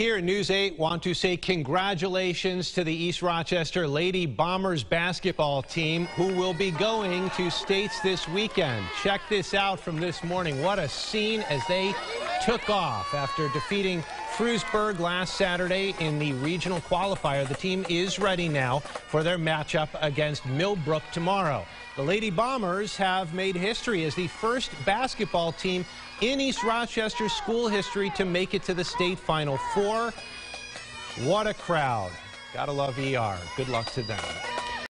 Here at News 8, want to say congratulations to the East Rochester Lady Bombers basketball team who will be going to states this weekend. Check this out from this morning. What a scene as they took off after defeating Frewsburg last Saturday in the regional qualifier. The team is ready now for their matchup against Millbrook tomorrow. The Lady Bombers have made history as the first basketball team in East Rochester school history to make it to the state Final Four. What a crowd. Gotta love ER. Good luck to them.